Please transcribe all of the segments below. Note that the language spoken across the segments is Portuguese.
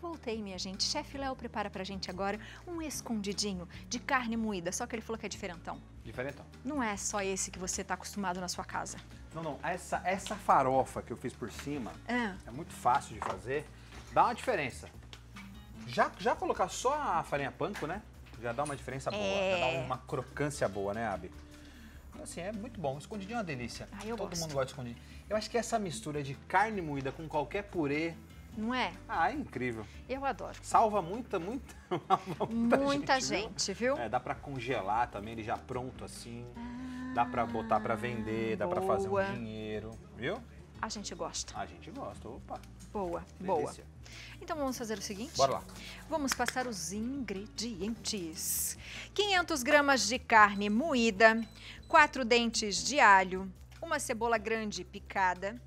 Voltei, minha gente. Chefe Léo prepara pra gente agora um escondidinho de carne moída, só que ele falou que é diferentão. Diferentão. Não é só esse que você tá acostumado na sua casa. Não, não. Essa, essa farofa que eu fiz por cima Ah, é muito fácil de fazer. Dá uma diferença. Já, já colocar só a farinha panko, né? Já dá uma diferença boa. É. Já dá uma crocância boa, né, Abi? Então, Assim, é muito bom. Escondidinho é uma delícia. Ah, Todo gosto. mundo gosta de escondidinho. Eu acho que essa mistura de carne moída com qualquer purê, não é? ah, é incrível. Eu adoro. Salva muita, muita, muita, Muita viu? gente, viu? É, dá pra congelar também, ele já pronto assim. dá pra botar pra vender, dá pra fazer um boa. dinheiro, viu? A gente gosta. A gente gosta. Opa, Boa, boa. delícia. Então vamos fazer o seguinte? Bora lá. Vamos passar os ingredientes. 500 gramas de carne moída, 4 dentes de alho, uma cebola grande picada,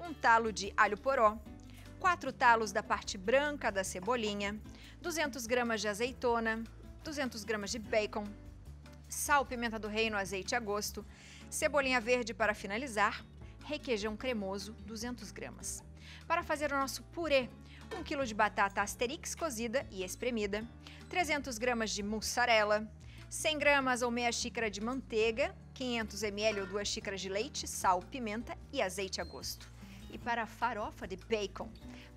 um talo de alho poró, 4 talos da parte branca da cebolinha, 200 gramas de azeitona, 200 gramas de bacon, sal, pimenta do reino, azeite a gosto, cebolinha verde para finalizar, requeijão cremoso, 200 gramas. Para fazer o nosso purê, 1 kg de batata asterix cozida e espremida, 300 gramas de mussarela, 100 gramas ou meia xícara de manteiga, 500 ml ou 2 xícaras de leite, sal, pimenta e azeite a gosto. E para a farofa de bacon,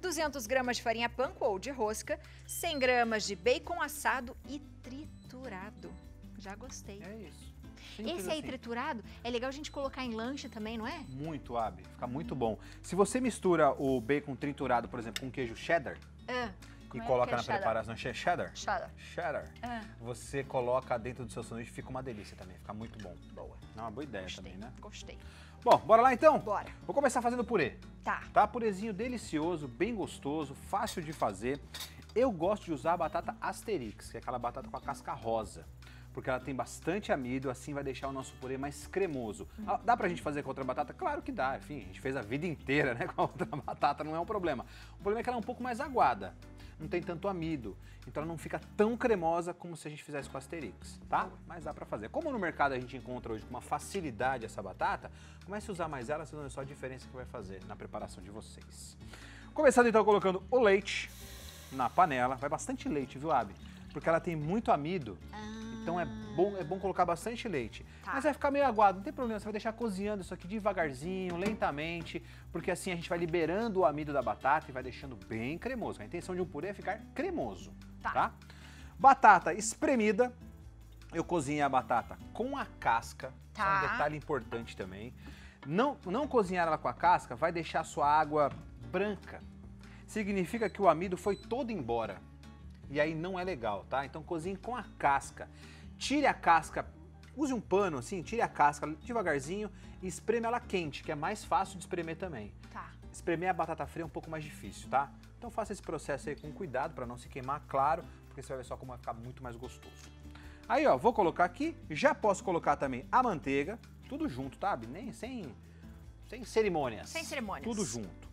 200 gramas de farinha panko ou de rosca, 100 gramas de bacon assado e triturado. Já gostei. É isso. Simples Esse aí assim. triturado é legal a gente colocar em lanche também, não é? Muito, Abi. Fica muito bom. Se você mistura o bacon triturado, por exemplo, com queijo cheddar Ah, e é coloca é na cheddar? preparação che- cheddar, Cheddar. cheddar, Ah, você coloca dentro do seu sanduíche, fica uma delícia também. Fica muito bom. boa. É uma boa ideia Gostei. também, né? Gostei. Bom, bora lá então? Bora. Vou começar fazendo purê. Tá. Tá? Purezinho delicioso, bem gostoso, fácil de fazer. Eu gosto de usar a batata Asterix, que é aquela batata com a casca rosa. Porque ela tem bastante amido, assim vai deixar o nosso purê mais cremoso. Ah, Dá pra gente fazer com outra batata? Claro que dá. Enfim, a gente fez a vida inteira né, com a outra batata, não é um problema. O problema é que ela é um pouco mais aguada. Não tem tanto amido. Então ela não fica tão cremosa como se a gente fizesse com a Asterix, tá? Mas dá pra fazer. Como no mercado a gente encontra hoje com uma facilidade essa batata, comece a usar mais ela, vão ver só a diferença que vai fazer na preparação de vocês. Começando então colocando o leite na panela. Vai bastante leite, viu, Abi? Porque ela tem muito amido. Então é bom, é bom colocar bastante leite. Tá. Mas vai ficar meio aguado, não tem problema, você vai deixar cozinhando isso aqui devagarzinho, lentamente, porque assim a gente vai liberando o amido da batata e vai deixando bem cremoso. A intenção de um purê é ficar cremoso, Tá. tá? Batata espremida, eu cozinhei a batata com a casca, isso é Tá. um detalhe importante também. Não, não cozinhar ela com a casca vai deixar a sua água branca. Significa que o amido foi todo embora. E aí não é legal, tá? Então cozinhe com a casca. Tire a casca, use um pano assim, tire a casca devagarzinho e espreme ela quente, que é mais fácil de espremer também. Tá. Espremer a batata fria é um pouco mais difícil, tá? Então faça esse processo aí com cuidado para não se queimar, claro, porque você vai ver só como vai ficar muito mais gostoso. Aí, ó, vou colocar aqui, já posso colocar também a manteiga, tudo junto, tá? Nem sem sem cerimônias. Sem cerimônias. Tudo junto.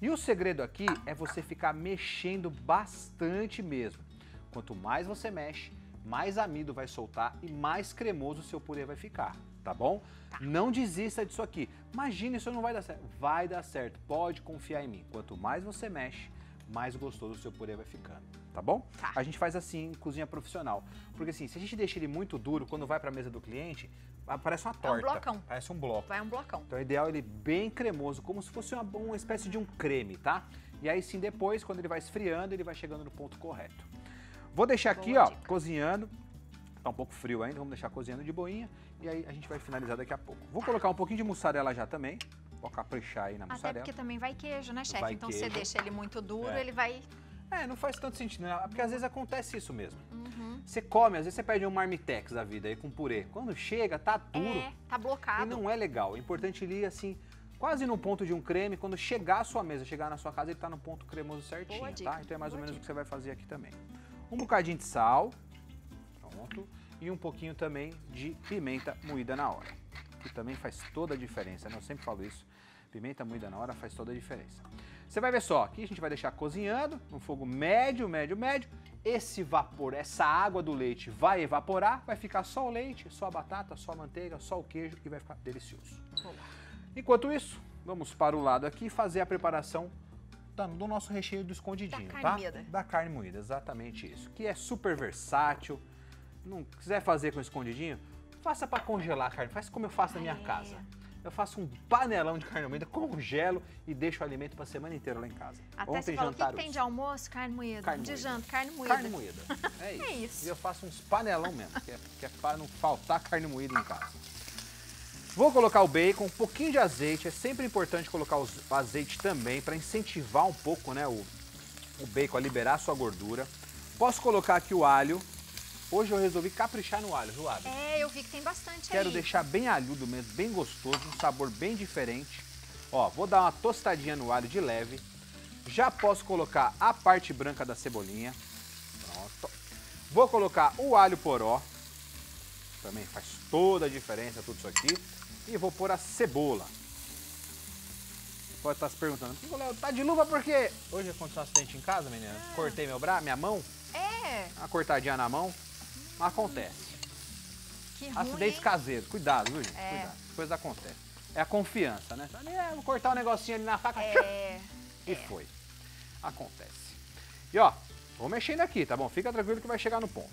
E o segredo aqui é você ficar mexendo bastante mesmo. Quanto mais você mexe, mais amido vai soltar e mais cremoso o seu purê vai ficar, tá bom? Não desista disso aqui. Imagina isso não vai dar certo. Vai dar certo, pode confiar em mim. Quanto mais você mexe, mais gostoso o seu purê vai ficando, tá bom? Tá. A gente faz assim em cozinha profissional. Porque assim, se a gente deixa ele muito duro, quando vai para a mesa do cliente, parece uma torta. blocão. Parece um bloco. Vai um blocão. Então é ideal ele bem cremoso, como se fosse uma, uma espécie de um creme, tá? E aí sim depois, quando ele vai esfriando, ele vai chegando no ponto correto. Vou deixar aqui, ó, cozinhando. Tá um pouco frio ainda, vamos deixar cozinhando de boinha. E aí a gente vai finalizar daqui a pouco. Vou colocar um pouquinho de mussarela já também. Vou caprichar aí na Até mussarela. porque também vai queijo, né, chefe? Então você queijo. deixa ele muito duro, É. ele vai. É, não faz tanto sentido, né? Porque às vezes acontece isso mesmo. Uhum. Você come, às vezes você pede um marmitex da vida aí com purê. Quando chega, tá duro. É, tá E blocado. não é legal. É importante ele ir assim, quase no ponto de um creme. Quando chegar à sua mesa, chegar na sua casa, ele tá no ponto cremoso certinho, tá? Então é mais ou boa menos o dica. que você vai fazer aqui também. Um bocadinho de sal. Pronto. E um pouquinho também de pimenta moída na hora. Que também faz toda a diferença, né? Eu sempre falo isso. Pimenta moída na hora faz toda a diferença. Você vai ver só, aqui a gente vai deixar cozinhando no fogo médio, médio, médio. Esse vapor, essa água do leite vai evaporar, vai ficar só o leite, só a batata, só a manteiga, só o queijo e vai ficar delicioso. Enquanto isso, vamos para o lado aqui fazer a preparação da- do nosso recheio do escondidinho, Da carne tá? moída. Da carne moída, exatamente isso. Que é super versátil. Não quiser fazer com escondidinho, faça para congelar a carne. Faz como eu faço na minha Ah, é. casa. Eu faço um panelão de carne moída, congelo e deixo o alimento para semana inteira lá em casa. Até Ontem você fala, o que, que tem de almoço? Carne moída. Carne de moída. janta, carne moída. Carne moída. É isso. É isso. E eu faço uns panelão mesmo, que é, que é para não faltar carne moída em casa. Vou colocar o bacon, um pouquinho de azeite. É sempre importante colocar o azeite também para incentivar um pouco né, o, o bacon a liberar a sua gordura. Posso colocar aqui o alho. Hoje eu resolvi caprichar no alho, viu, Abby? É, eu vi que tem bastante Quero aí. deixar bem alhudo mesmo, bem gostoso, um sabor bem diferente. Ó, vou dar uma tostadinha no alho de leve. Já posso colocar a parte branca da cebolinha. Pronto. Vou colocar o alho poró. Também faz toda a diferença tudo isso aqui. E vou pôr a cebola. Pode estar se perguntando, "Pô, Léo, tá de luva por quê? Hoje aconteceu um acidente em casa, menina. Cortei meu braço, minha mão, É, uma cortadinha na mão. Mas acontece. que ruim, Acidentes hein? caseiros. Cuidado, viu, gente? É. Cuidado. Coisas acontecem. É a confiança, né? É, vou cortar um negocinho ali na faca. É, E foi. Acontece. E ó, vou mexendo aqui, tá bom? Fica tranquilo que vai chegar no ponto.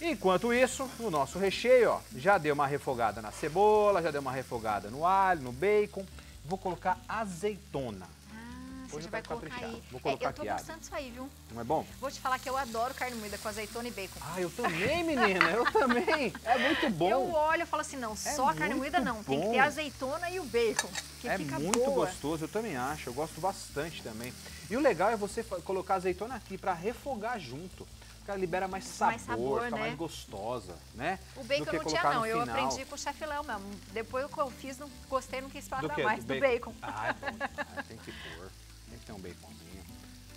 Enquanto isso, o nosso recheio, ó, já deu uma refogada na cebola, já deu uma refogada no alho, no bacon. Vou colocar azeitona. ah, você Hoje vai caprichar. aí. Vou colocar é, eu tô aqui, gostando disso aí, viu? Não é bom? Vou te falar que eu adoro carne moída com azeitona e bacon. Ah, eu também, menina. Eu também. É muito bom. Eu olho e falo assim, não, só a carne moída não, tem que ter bom. a azeitona e o bacon, que é fica muito boa. gostoso, eu também acho. Eu gosto bastante também. E o legal é você colocar azeitona aqui para refogar junto. Ela libera mais sabor, Mais sabor, fica né? mais gostosa, né? O Do bacon que eu não tinha não, eu final. aprendi com o chefe Léo mesmo. Depois que eu fiz, não gostei, não quis falar Do mais do bacon. Ah, é bom. Ah, tem que pôr. Tem que ter um baconzinho.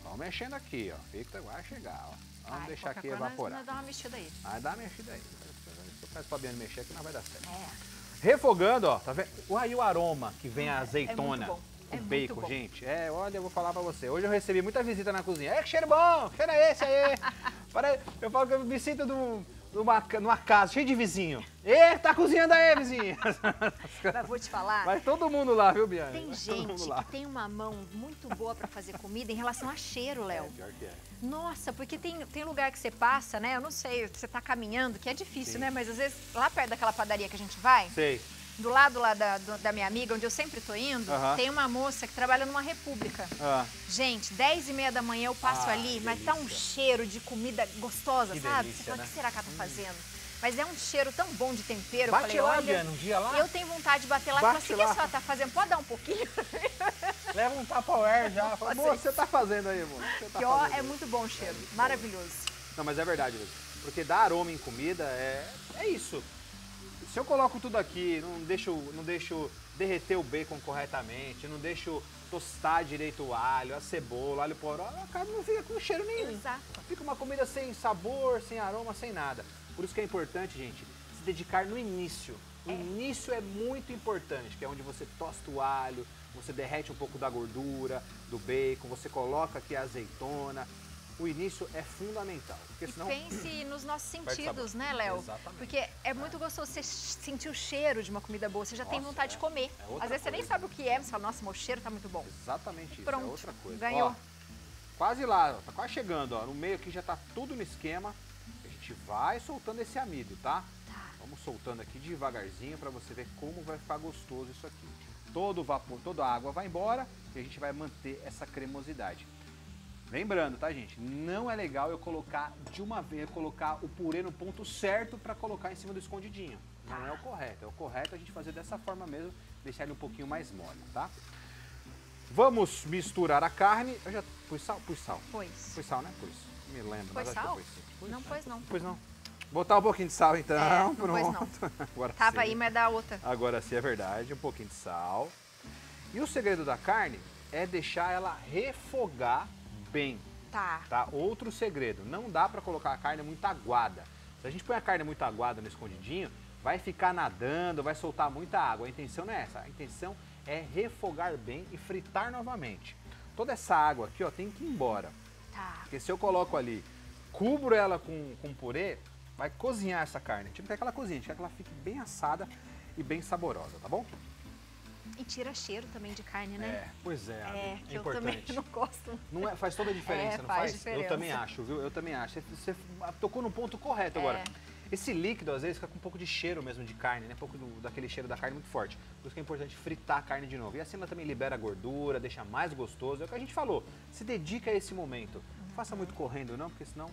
Vamos mexendo aqui, ó. Fica, vai chegar, ó. Vamos Ai, deixar aqui evaporar. nós dá uma mexida aí. Ah, dá uma mexida aí. Se eu peço pra Biane mexer aqui, não vai dar certo. É. Refogando, ó, tá vendo? Aí o aroma que vem a azeitona, bom, é o muito bacon, bom. gente. É, olha, eu vou falar pra você. Hoje eu recebi muita visita na cozinha. É, que cheiro bom, cheiro é esse aí. Para- eu falo que eu me sinto num- numa, numa casa cheia de vizinho. Ê, tá cozinhando aí, vizinho. Mas vou te falar, Vai todo mundo lá, viu, Biane? tem Vai gente que tem uma mão muito boa pra fazer comida em relação a cheiro, Léo. É, pior que é. Nossa, porque tem, tem lugar que você passa, né? Eu não sei, você tá caminhando, que é difícil, Sim. né? Mas às vezes, lá perto daquela padaria que a gente vai, Sei. Do lado lá da, do- da minha amiga, onde eu sempre tô indo, Aham. tem uma moça que trabalha numa república. Ah, Gente, 10 e meia da manhã eu passo Ah, ali, mas tá um delícia. cheiro de comida gostosa, Que sabe? delícia, Você fala, né? o que será que ela tá fazendo? Mas é um cheiro tão bom de tempero. Bate eu lá, falei, olha, um dia lá. eu tenho vontade de bater lá Bate assim, o que a tá fazendo? Pode dar um pouquinho? Leva um Tupperware já. Fala, ser. você tá fazendo aí? Você tá ó, é aí?" muito bom o cheiro, maravilhoso. Não, mas é verdade. Porque dar aroma em comida é, é isso. Se eu coloco tudo aqui, não deixo, não deixo derreter o bacon corretamente, não deixo tostar direito o alho, a cebola, o alho poró, a carne não fica com cheiro nenhum. Exato. Fica uma comida sem sabor, sem aroma, sem nada. Por isso que é importante, gente, se dedicar no início. O início é muito importante, que é onde você tosta o alho, você derrete um pouco da gordura, do bacon, você coloca aqui a azeitona. O início é fundamental, porque E senão pense nos nossos sentidos, né, Léo? Exatamente. Porque é muito gostoso você sentir o cheiro de uma comida boa, você já tem Nossa, vontade é. de comer. É Às vezes você nem coisa. sabe o que é, mas você fala, nossa, meu cheiro tá muito bom. Exatamente isso, Pronto, é outra coisa. ganhou. Ó, quase lá, ó, tá quase chegando, ó. No meio aqui já tá tudo no esquema. A gente vai soltando esse amido, tá? Tá. Vamos soltando aqui devagarzinho para você ver como vai ficar gostoso isso aqui. Todo o vapor, toda a água vai embora e a gente vai manter essa cremosidade. Lembrando, tá, gente? Não é legal eu colocar de uma vez, colocar o purê no ponto certo para colocar em cima do escondidinho. Não é o correto. É o correto a gente fazer dessa forma mesmo, deixar ele um pouquinho mais mole, tá? Vamos misturar a carne. Eu já pus sal? Pus sal. Pois. Pus sal, né? Pus. Me lembro. Eu sal? pus. Pus, Não pôs não. Pois não. Botar um pouquinho de sal então. É, não Pronto. pôs não. Agora Tava sim. aí, mas dá outra. Agora sim é verdade, um pouquinho de sal. E o segredo da carne é deixar ela refogar bem, Tá. tá? Outro segredo, não dá pra colocar a carne muito aguada. Se a gente põe a carne muito aguada no escondidinho, vai ficar nadando, vai soltar muita água. A intenção não é essa, a intenção é refogar bem e fritar novamente. Toda essa água aqui, ó, tem que ir embora. Tá. Porque se eu coloco ali, cubro ela com, com purê, vai cozinhar essa carne. A gente não quer que ela cozinhe, a gente quer que ela fique bem assada e bem saborosa, tá bom? E tira cheiro também de carne, né? É, pois é, É, que é eu também importante. não gosto. Não é, faz toda a diferença, É, não faz faz? diferença. Eu também acho, viu? Eu também acho. Você, você tocou no ponto correto É. agora. Esse líquido, às vezes, fica com um pouco de cheiro mesmo de carne, né? Um pouco do- daquele cheiro da carne muito forte. Por isso que é importante fritar a carne de novo. E assim ela também libera a gordura, deixa mais gostoso. É o que a gente falou. Se dedica a esse momento. Não faça muito correndo, não, porque senão.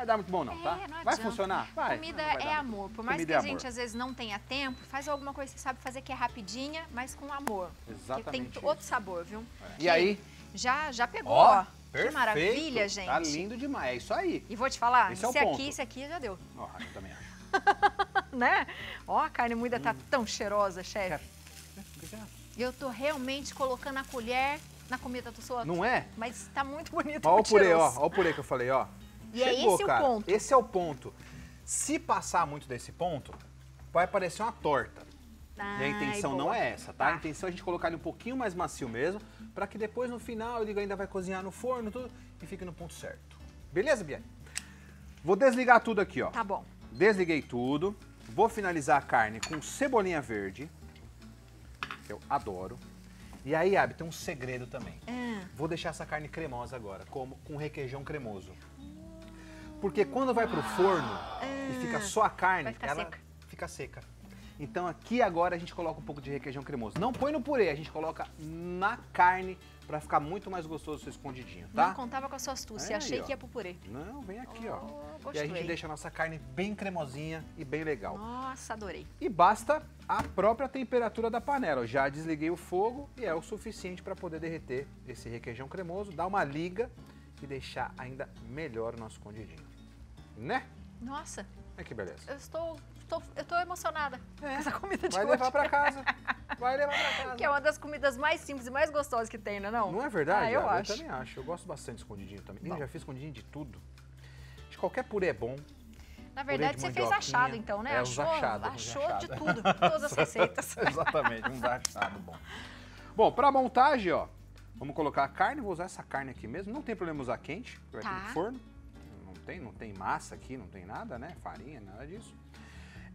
Vai dar muito bom, não, tá? É, não vai funcionar? Vai. Comida vai é amor. Por mais Comida que é a gente amor. às vezes não tenha tempo, faz alguma coisa que você sabe fazer que é rapidinha, mas com amor. Que Exatamente. tem outro sabor, viu? E aí? Já, já pegou, Ó, ó. perfeito. Que maravilha, gente. Tá lindo demais. É isso aí. E vou te falar, Esse é esse aqui, ponto. esse aqui já deu. Ó, eu também acho. né? Ó, a carne moída tá tão cheirosa, chefe. Obrigado. Eu tô realmente colocando a colher na comida dos outros. Não é? Mas tá muito bonito, Ó o purê, ó. Ó o purê que eu falei, ó. E é Chegou, esse o cara. ponto. Esse é o ponto. Se passar muito desse ponto, vai parecer uma torta. e a Ai, intenção não boa. é essa, tá? Tá. A intenção é a gente colocar ele um pouquinho mais macio mesmo, pra que depois no final ele ainda vai cozinhar no forno tudo e fique no ponto certo. Beleza, Bia? Vou desligar tudo aqui, ó. Tá bom. Desliguei tudo. Vou finalizar a carne com cebolinha verde, que eu adoro. E aí, Abi, tem um segredo também. Ah, Vou deixar essa carne cremosa agora, como com requeijão cremoso. Porque quando vai pro forno e fica só a carne, ela seca. fica seca. Então aqui agora a gente coloca um pouco de requeijão cremoso. Não põe no purê, a gente coloca na carne pra ficar muito mais gostoso o seu escondidinho, tá? Não contava com a sua astúcia, Aí, achei que ia pro purê. Não, vem aqui, ó. Oh, E a gente gostei. deixa a nossa carne bem cremosinha e bem legal. Nossa, adorei. E basta a própria temperatura da panela. Eu já desliguei o fogo e é o suficiente para poder derreter esse requeijão cremoso, dar uma liga e deixar ainda melhor o nosso escondidinho. Né? Nossa, É que beleza. eu estou, estou- eu tô emocionada com É, essa comida de Vai hoje. levar para casa. Vai levar para casa. Que é uma das comidas mais simples e mais gostosas que tem, né não? Não é verdade? Ah, eu acho. Eu também acho. Eu gosto bastante de escondidinho também. Bom. Eu já fiz escondidinho de tudo. De qualquer purê é bom. Na verdade, de você fez achado então, né? É, achou achados, uns achou de tudo, todas as receitas. Exatamente, um achado bom. Bom, para montagem, ó, vamos colocar a carne, vou usar essa carne aqui mesmo. Não tem problema usar quente, porque vai ter Tá. no forno. Não tem, não tem massa aqui, não tem nada, né? Farinha, nada disso.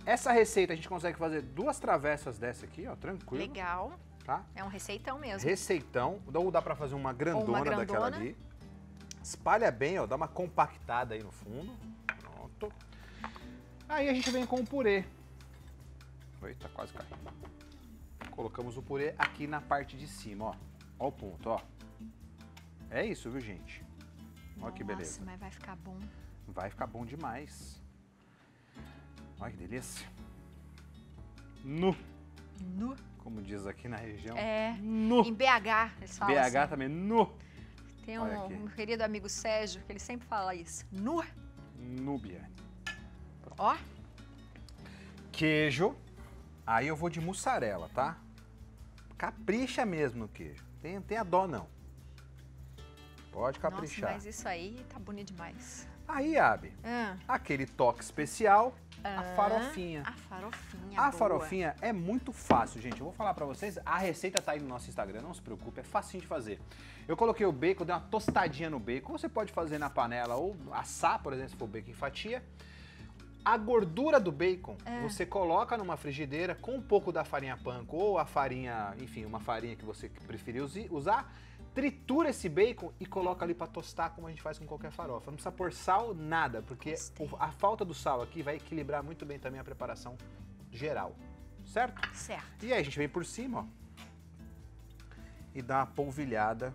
Essa receita a gente consegue fazer duas travessas dessa aqui, ó, tranquilo, Legal, tá? é um receitão mesmo. Receitão, ou dá pra fazer uma grandona, daquela grandona. ali. Espalha bem, ó, dá uma compactada aí no fundo. Pronto. Aí a gente vem com o purê. Eita, quase caiu. Colocamos o purê aqui na parte de cima, ó. Ó o ponto, ó. É isso, viu, gente? Olha que beleza. Nossa, mas vai ficar bom. Vai ficar bom demais. Olha que delícia. Nu, Nu. como diz aqui na região. É, Nu. em BH, eles falam BH assim. também, nu. Tem um, um querido amigo Sérgio, que ele sempre fala isso. Nu. Núbia. Ó, Queijo. Aí eu vou de mussarela, tá? Capricha mesmo no queijo. Tem, tem a dó, não. Pode nossa, caprichar. mas isso aí tá bonito demais. Aí, Abi, Ah, aquele toque especial, a ah, farofinha. A farofinha, A boa. farofinha é muito fácil, gente. Eu vou falar pra vocês, a receita tá aí no nosso Instagram, não se preocupe, é facinho de fazer. Eu coloquei o bacon, dei uma tostadinha no bacon. Você pode fazer na panela ou assar, por exemplo, se for bacon em fatia. A gordura do bacon, É. você coloca numa frigideira com um pouco da farinha panko ou a farinha, enfim, uma farinha que você preferir usar. Tritura esse bacon e coloca ali pra tostar, como a gente faz com qualquer farofa. Não precisa pôr sal, nada, porque a falta do sal aqui vai equilibrar muito bem também a preparação geral, certo? Certo. E aí a gente vem por cima, ó, e dá uma polvilhada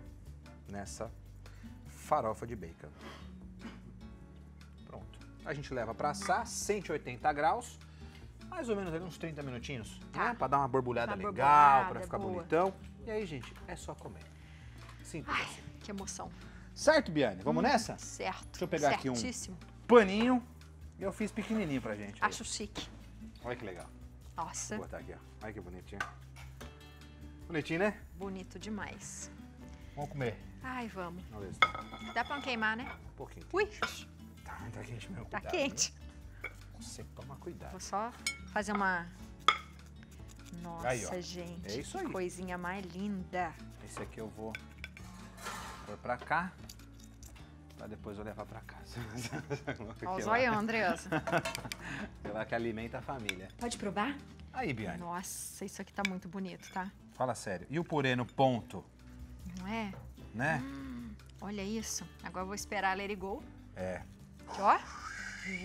nessa farofa de bacon. Pronto. A gente leva pra assar, 180 graus, mais ou menos ali uns 30 minutinhos, Tá. né? Pra dar uma borbulhada legal, pra ficar boa. bonitão. E aí, gente, é só comer. Simples Ai, assim. que emoção. Certo, Biane? Vamos Hum, nessa? Certo. Deixa eu pegar aqui um- Certíssimo. Paninho. Eu fiz pequenininho pra gente. aí. Acho chique. Olha que legal. Nossa, Vou botar aqui, ó. Olha que bonitinho. Bonitinho, né? bonito demais. Vamos comer. Ai, vamos. Vamos ver se tá Dá pra não queimar, né? um pouquinho. Ui, Tá, tá quente mesmo. tá cuidado, quente. viu? Você toma cuidado. Vou só fazer uma... Nossa, Aí, gente. É isso que aí. coisinha mais linda. Esse aqui eu vou pôr pra cá. Pra depois eu levar pra casa. Ó, o zoião, Andressa. Aquela que alimenta a família. Pode provar? Aí, Biane, Nossa, isso aqui tá muito bonito, tá? fala sério. E o purê no ponto, Não é? né? Olha isso. Agora eu vou esperar a Let It Go. É, Aqui, ó.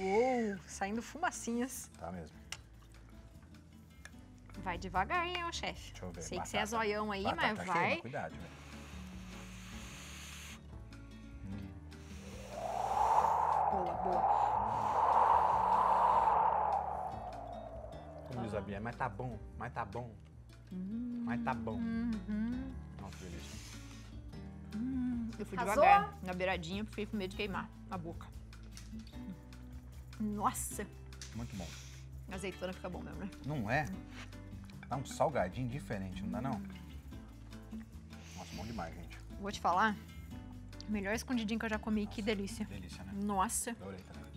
Uou, saindo fumacinhas. tá mesmo. Vai devagar, hein, ô chefe. Deixa eu ver. Sei que você é Batata. zoião aí, Batata mas queima, vai. Cuidado, velho. Boa. Como diz a Biane, mas tá bom, mas tá bom. Mas tá bom. Uhum. Nossa, que delícia. Eu fui Arrasou? devagar, na beiradinha, porque fiquei com medo de queimar a boca. Nossa, Muito bom. a azeitona fica bom mesmo, né? Não é? Dá um salgadinho diferente, não dá não? Nossa, bom demais, gente. Vou te falar, melhor escondidinho que eu já comi, que delícia. Delícia, né? Nossa, Adorei também.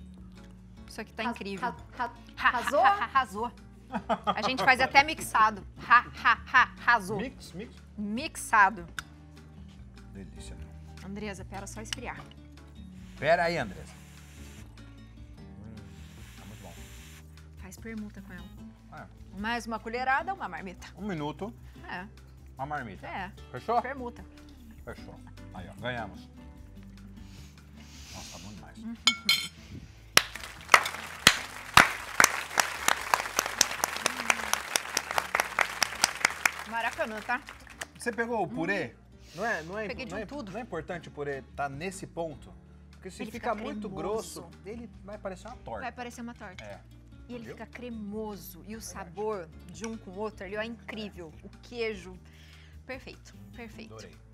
isso aqui tá incrível. Arrasou? ha, ha, Arrasou. A gente faz até mixado. Ha, ha, ha, arrasou. Mix, mix. Mixado. Delícia. Andresa, pera só esfriar. Pera aí, Andressa. Hum, tá muito bom. Faz permuta com ela. É, Mais uma colherada, uma marmita. um minuto, É, uma marmita. é, Fechou? permuta. Fechou. Aí, ó, ganhamos. Maracanã, tá? Você pegou o purê? Não é, não é, Peguei de não é, tudo. não é importante o purê estar nesse ponto? Porque se Ele fica, fica muito grosso, ele vai parecer uma torta. Vai parecer uma torta. É. E ele Viu? fica cremoso. E o sabor de um com o outro ali, ó, é incrível. O queijo. Perfeito, perfeito. Adorei.